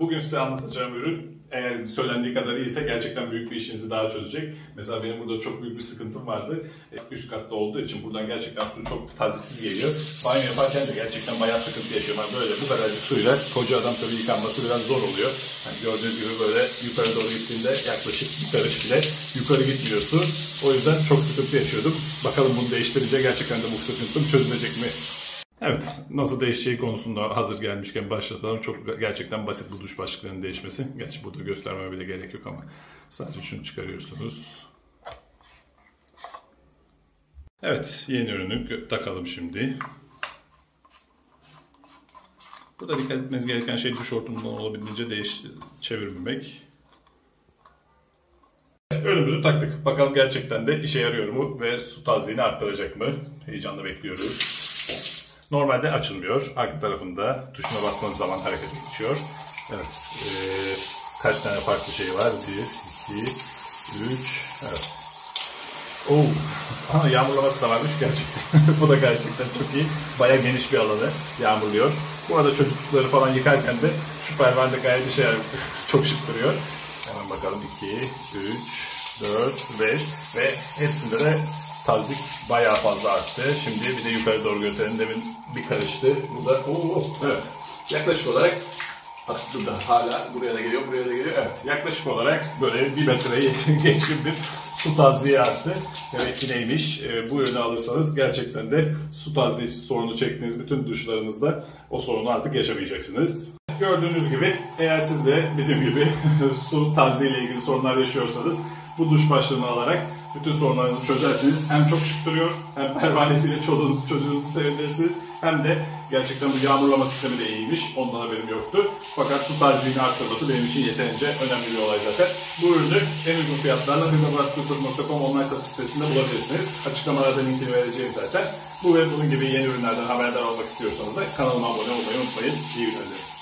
Bugün size anlatacağım ürün eğer söylendiği kadar iyiyse gerçekten büyük bir işinizi daha çözecek. Mesela benim burada çok büyük bir sıkıntım vardı. E, Üst katta olduğu için buradan gerçekten su çok taziksiz geliyor. Banyo yaparken de gerçekten bayağı sıkıntı yaşıyorum. Yani böyle bu kadarcık suyla koca adam tabii yıkanması biraz zor oluyor. Yani gördüğünüz gibi böyle yukarı doğru gittiğinde yaklaşık bir karış bile yukarı gitmiyor su. O yüzden çok sıkıntı yaşıyordum. Bakalım bunu değiştirince gerçekten de bu sıkıntım çözülecek mi? Evet, nasıl değişeceği konusunda hazır gelmişken başlatalım. Çok gerçekten basit bu duş başlıklarının değişmesi. Gerçi burada göstermeme bile gerek yok ama sadece şunu çıkarıyorsunuz. Evet, yeni ürünü takalım şimdi. Burada dikkat etmeniz gereken şey duş hortumundan olabildiğince değiş çevirmemek. Önümüzü taktık. Bakalım gerçekten de işe yarıyor mu ve su tazliğini arttıracak mı? Heyecanla bekliyoruz. Normalde açılmıyor. Arka tarafında tuşuna bastığınız zaman harekete geçiyor. Evet. E, kaç tane farklı şey var? 1, 2, 3. Evet. Oo. Aha, yağmurlaması da varmış gerçekten. Bu da gerçekten çok iyi. Baya geniş bir alanı yağmurluyor. Bu arada çocukları falan yıkarken de şu pervane de gayet işe yarıyor. çok şık duruyor. Hemen bakalım. 2, 3, 4, 5 ve hepsinde de tazik bayağı fazla arttı. Şimdi bir de yukarı doğru götürelim. Demin bir karıştı. Burada oo, evet. Yaklaşık olarak aslında hala buraya da geliyor, buraya da geliyor. Evet, yaklaşık olarak böyle bir metreyi geçkin bir su tazliği arttı. Demek ki neymiş? E, bu ürünü alırsanız gerçekten de su tazliği sorunu çektiğiniz bütün duşlarınızda o sorunu artık yaşamayacaksınız. Gördüğünüz gibi eğer siz de bizim gibi su tazliği ile ilgili sorunlar yaşıyorsanız bu duş başlığını alarak bütün sorunlarınızı çözersiniz. Hem çok şık hem pervanesiyle çocuğunuzu, çocuğunuzu sevindirirsiniz. Hem de gerçekten bu yağmurlama sistemi de iyiymiş. Ondan haberim yoktu. Fakat su tarzını arttırması benim için yeterince önemli bir olay zaten. Bu ürünü en uygun fiyatlarla hırdabaratlısı.com online satış sitesinde bulabilirsiniz. Açıklamalarda linkini vereceğim zaten. Bu ve bunun gibi yeni ürünlerden haberdar olmak istiyorsanız da kanalıma abone olmayı unutmayın. İyi günler